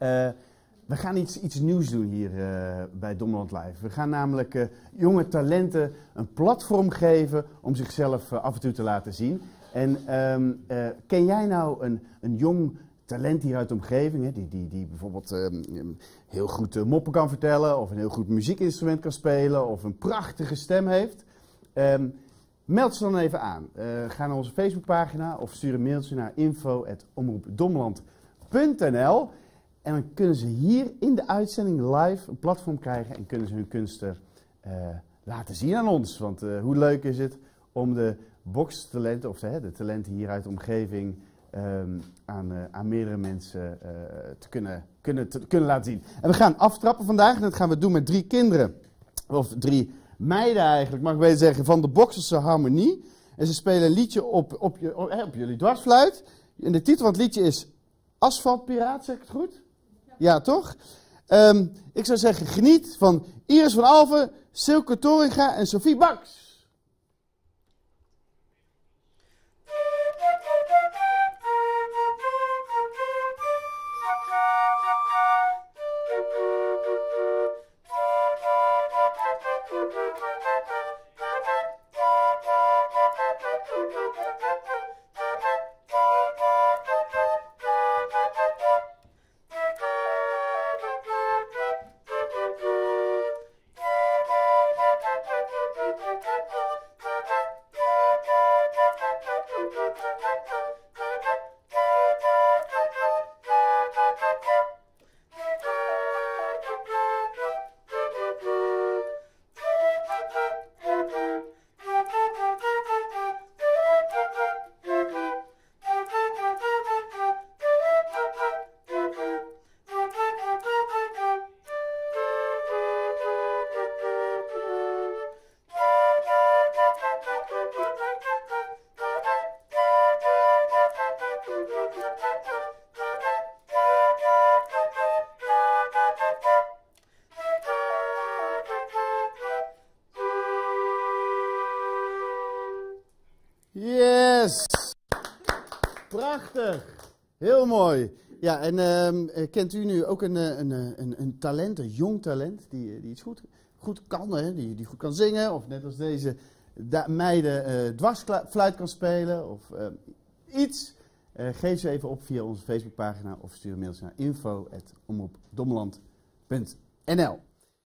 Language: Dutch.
Eh, we gaan iets, iets nieuws doen hier eh, bij Dommeland Live. We gaan namelijk eh, jonge talenten een platform geven om zichzelf af en toe te laten zien. En ehm, ken jij nou een, een jong talent hier uit de omgeving, hè, die, die, die bijvoorbeeld ehm, heel goed moppen kan vertellen, of een heel goed muziekinstrument kan spelen, of een prachtige stem heeft? Ehm, meld ze dan even aan. ga naar onze Facebookpagina of stuur een mailtje naar info.omroepdommeland.nl en dan kunnen ze hier in de uitzending live een platform krijgen en kunnen ze hun kunsten uh, laten zien aan ons. Want uh, hoe leuk is het om de boxtalenten, of de, de talenten hier uit de omgeving, um, aan, uh, aan, meerdere mensen te, kunnen, kunnen, kunnen laten zien. En we gaan aftrappen vandaag en dat gaan we doen met drie kinderen, of drie meiden eigenlijk, mag ik wel zeggen, van de Boxerse Harmonie. En ze spelen een liedje op, op, je, op jullie dwarsfluit. En de titel van het liedje is Asfaltpiraat, zeg ik het goed? Ja, toch? Um, ik zou zeggen, geniet van Iris van Alven, Silke Toringa en Sophie Baks. Yes! Prachtig! Heel mooi. Ja, en uh, kent u nu ook een, eh, een, eh, een, een talent, een jong talent, die, die iets goed, goed kan, hè? Die, die goed kan zingen, of net als deze meiden dwarsfluit kan spelen, of iets? geef ze even op via onze Facebookpagina of stuur een mailtje naar info.omroepdommeland.nl